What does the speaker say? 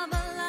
他们